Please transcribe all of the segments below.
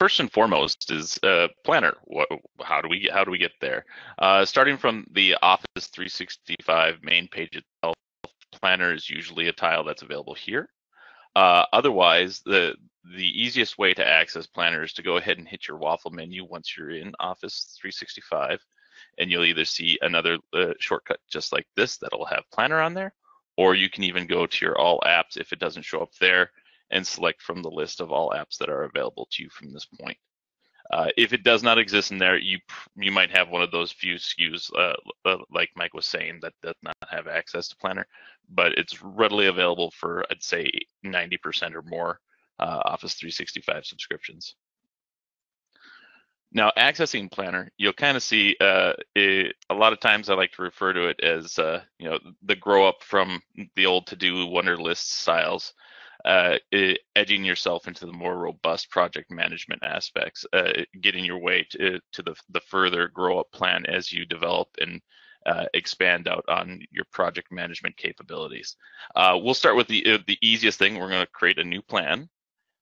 first and foremost is uh, planner. What, how do we how do we get there? Uh, starting from the Office 365 main page itself, planner is usually a tile that's available here. Uh, otherwise, the the easiest way to access planner is to go ahead and hit your waffle menu once you're in Office 365, and you'll either see another uh, shortcut just like this that'll have planner on there, or you can even go to your all apps if it doesn't show up there and select from the list of all apps that are available to you from this point. Uh, if it does not exist in there, you you might have one of those few SKUs, uh, uh, like Mike was saying, that does not have access to Planner, but it's readily available for I'd say 90% or more uh, Office 365 subscriptions. Now, accessing Planner, you'll kind of see uh, it, a lot of times I like to refer to it as uh, you know the grow up from the old to-do Wunderlist styles uh, edging yourself into the more robust project management aspects, uh, getting your way to, to the, the further grow up plan as you develop and uh, expand out on your project management capabilities. Uh, we'll start with the, uh, the easiest thing. We're going to create a new plan.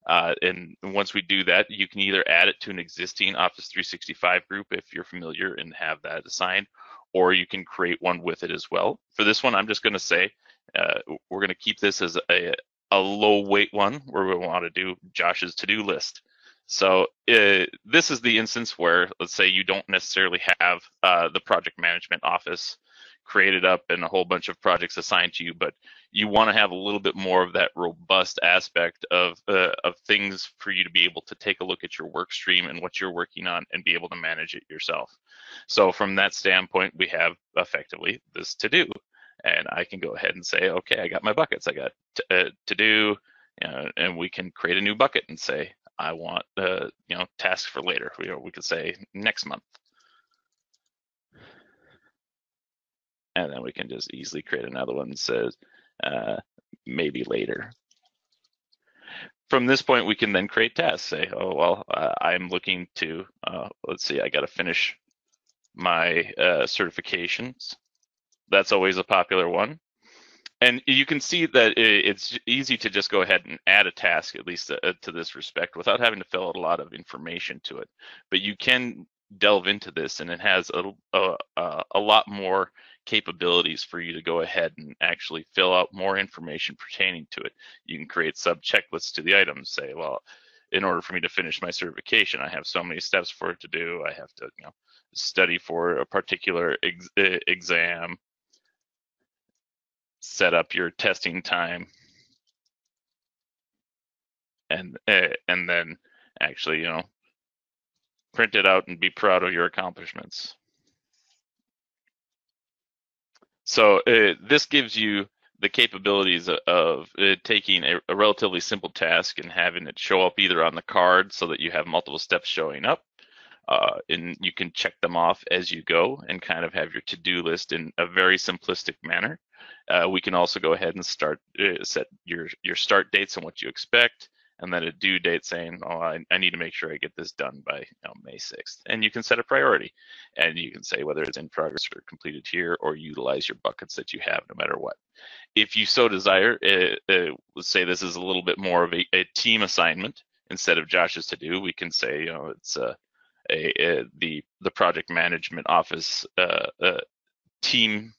Uh, and once we do that, you can either add it to an existing Office 365 group if you're familiar and have that assigned, or you can create one with it as well. For this one, I'm just going to say uh, we're going to keep this as a, a low weight one where we want to do Josh's to-do list. So uh, this is the instance where, let's say you don't necessarily have uh, the project management office created up and a whole bunch of projects assigned to you, but you want to have a little bit more of that robust aspect of uh, of things for you to be able to take a look at your work stream and what you're working on and be able to manage it yourself. So from that standpoint, we have effectively this to do and I can go ahead and say, okay, I got my buckets. I got to, uh, to do, you know, and we can create a new bucket and say, I want, uh, you know, task for later. We, we could say next month. And then we can just easily create another one that says uh, maybe later. From this point, we can then create tasks. Say, oh, well, uh, I'm looking to, uh, let's see, I got to finish my uh, certifications that's always a popular one. And you can see that it's easy to just go ahead and add a task, at least uh, to, this respect, without having to fill out a lot of information to it. But you can delve into this, and it has a, a, a lot more capabilities for you to go ahead and actually fill out more information pertaining to it. You can create sub checklists to the items. Say, well, in order for me to finish my certification, I have so many steps for it to do. I have to, you know, study for a particular ex exam set up your testing time. And uh, and then actually you know print it out and be proud of your accomplishments. So uh, this gives you the capabilities of, of uh, taking a, a, relatively simple task and having it show up either on the card so that you have multiple steps showing up uh, and you can check them off as you go and kind of have your to-do list in a very simplistic manner uh, we can also go ahead and start uh, set your your start dates and what you expect, and then a due date saying, oh, I, I need to make sure I get this done by you know, May 6th. And you can set a priority, and you can say whether it's in progress or completed here, or utilize your buckets that you have, no matter what. If you so desire, uh, uh, let's say this is a little bit more of a, a team assignment instead of Josh's to do. We can say, you know, it's uh, a, a, the the project management office uh, uh, team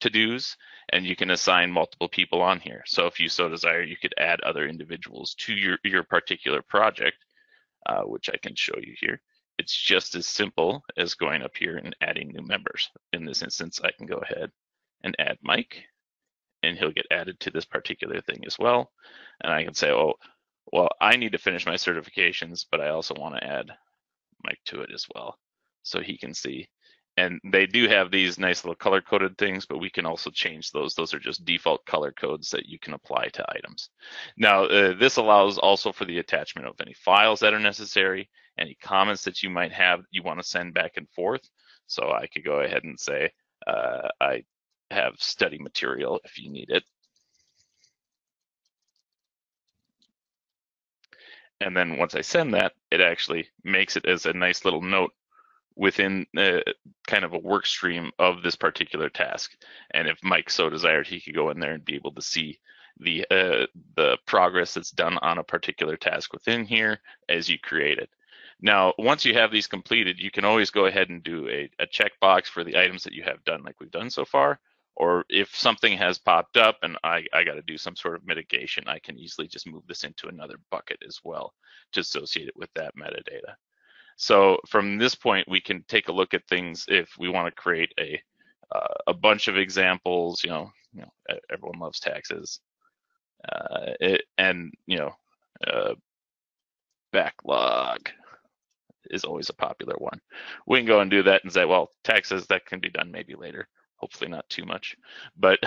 to dos and you can assign multiple people on here. So if you so desire, you could add other individuals to your, your particular project, uh, which I can show you here. It's just as simple as going up here and adding new members. In this instance, I can go ahead and add Mike, and he'll get added to this particular thing as well. And I can say, oh, well, I need to finish my certifications, but I also want to add Mike to it as well. So he can see and they do have these nice little color coded things, but we can also change those. Those are just default color codes that you can apply to items. Now, uh, this allows also for the attachment of any files that are necessary, any comments that you might have you want to send back and forth. So I could go ahead and say, uh, I have study material if you need it. And then once I send that, it actually makes it as a nice little note within uh, kind of a work stream of this particular task. And if Mike so desired, he could go in there and be able to see the uh, the progress that's done on a particular task within here as you create it. Now, once you have these completed, you can always go ahead and do a, a checkbox for the items that you have done like we've done so far. Or if something has popped up and I, I got to do some sort of mitigation, I can easily just move this into another bucket as well to associate it with that metadata. So from this point, we can take a look at things if we want to create a uh, a bunch of examples. You know, you know, everyone loves taxes, uh, it, and you know, uh, backlog is always a popular one. We can go and do that and say, well, taxes that can be done maybe later. Hopefully not too much, but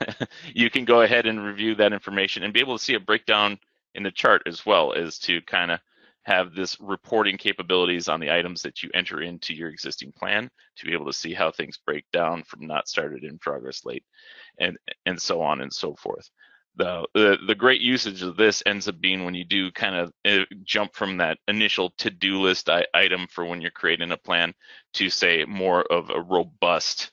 you can go ahead and review that information and be able to see a breakdown in the chart as well as to kind of have this reporting capabilities on the items that you enter into your existing plan to be able to see how things break down from not started in progress late and and so on and so forth. The, the the great usage of this ends up being when you do kind of uh, jump from that initial to-do list item for when you're creating a plan to say more of a robust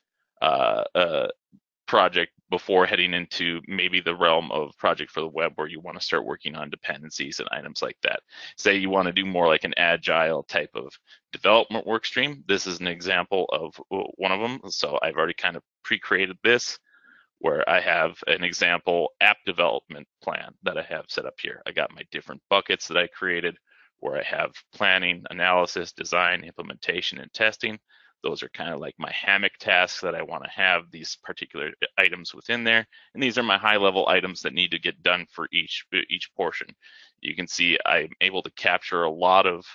project before heading into maybe the realm of project for the web where you want to start working on dependencies and items like that. Say you want to do more like an agile type of development work stream. This is an example of uh, one of them. So I've already kind of pre-created this where I have an example app development plan that I have set up here. I got my different buckets that I created where I have planning, analysis, design, implementation, and testing. Those are kind of like my hammock tasks that I want to have these particular items within there. And these are my high level items that need to get done for each, each portion. You can see I'm able to capture a lot of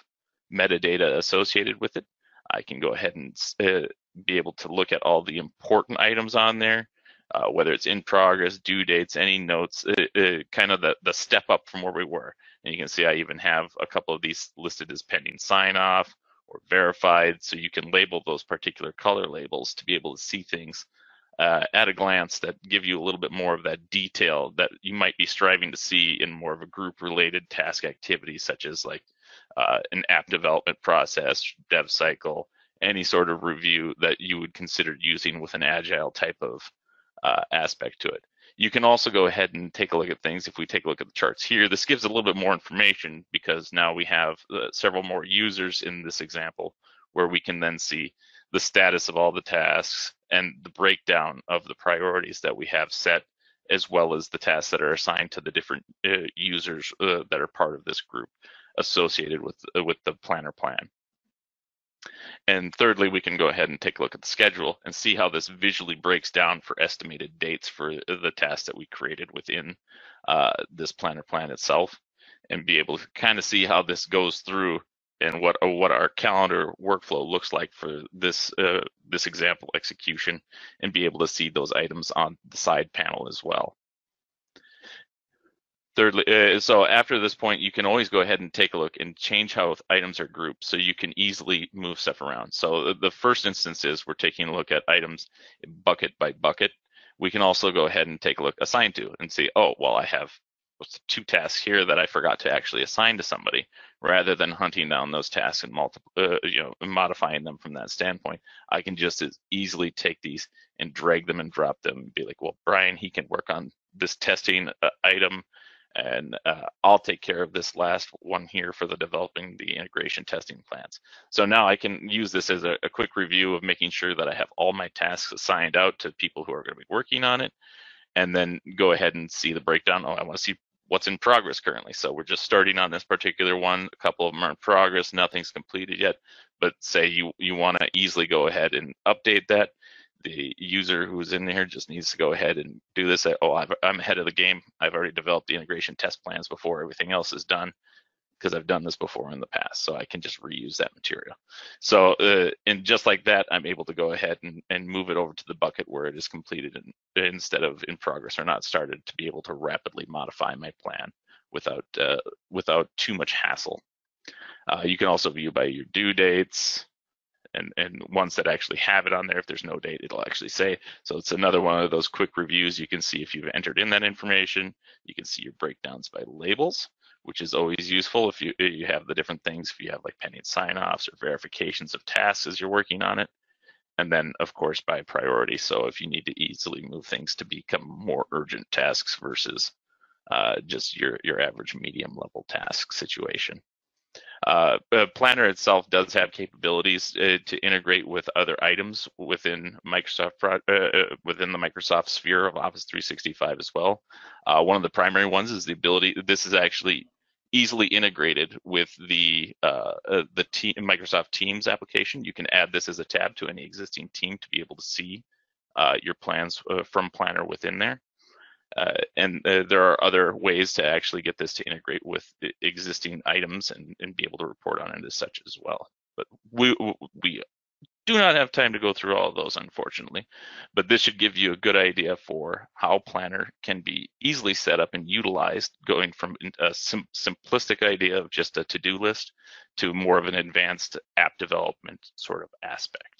metadata associated with it. I can go ahead and uh, be able to look at all the important items on there, uh, whether it's in progress, due dates, any notes, uh, uh, kind of the, the step up from where we were. And you can see I even have a couple of these listed as pending sign off, or verified. So you can label those particular color labels to be able to see things uh, at a glance that give you a little bit more of that detail that you might be striving to see in more of a group related task activity, such as like uh, an app development process, dev cycle, any sort of review that you would consider using with an agile type of uh, aspect to it. You can also go ahead and take a look at things. If we take a look at the charts here, this gives a little bit more information because now we have uh, several more users in this example where we can then see the status of all the tasks and the breakdown of the priorities that we have set as well as the tasks that are assigned to the different uh, users uh, that are part of this group associated with uh, with the planner plan. And thirdly, we can go ahead and take a look at the schedule and see how this visually breaks down for estimated dates for the tasks that we created within uh, this planner plan itself and be able to kind of see how this goes through and what what our calendar workflow looks like for this uh, this example execution and be able to see those items on the side panel as well. Thirdly, uh, so after this point, you can always go ahead and take a look and change how items are grouped so you can easily move stuff around. So the first instance is we're taking a look at items bucket by bucket. We can also go ahead and take a look assigned to and see, oh, well, I have two tasks here that I forgot to actually assign to somebody rather than hunting down those tasks and multiple, uh, you know, modifying them from that standpoint. I can just as easily take these and drag them and drop them and be like, well, Brian, he can work on this testing uh, item and uh, I'll take care of this last one here for the developing the integration testing plans. So now I can use this as a, a, quick review of making sure that I have all my tasks assigned out to people who are going to be working on it, and then go ahead and see the breakdown. Oh, I want to see what's in progress currently. So we're just starting on this particular one. A couple of them are in progress. Nothing's completed yet, but say you you want to easily go ahead and update that the user who's in here just needs to go ahead and do this. Oh, i am ahead of the game. I've already developed the integration test plans before everything else is done because I've done this before in the past. So I can just reuse that material. So, uh, and just like that, I'm able to go ahead and, and move it over to the bucket where it is completed in, instead of in progress or not started to be able to rapidly modify my plan without, uh, without too much hassle. Uh, you can also view by your due dates, and ones that actually have it on there if there's no date it'll actually say. So it's another one of those quick reviews. You can see if you've entered in that information. You can see your breakdowns by labels which is always useful if you you have the different things if you have like pending sign-offs or verifications of tasks as you're working on it. And then of course by priority. So if you need to easily move things to become more urgent tasks versus uh, just your your average medium level task situation Uh, Planner itself does have capabilities uh, to integrate with other items within Microsoft uh, uh, within the Microsoft sphere of Office 365 as well. Uh, one of the primary ones is the ability. This is actually easily integrated with the uh, the team, Microsoft Teams application. You can add this as a tab to any existing team to be able to see your plans from Planner within there. Uh, and uh, there are other ways to actually get this to integrate with existing items and, and be able to report on it as such as well. But we we do not have time to go through all of those, unfortunately. But this should give you a good idea for how Planner can be easily set up and utilized, going from a sim simplistic idea of just a to-do list to more of an advanced app development sort of aspect.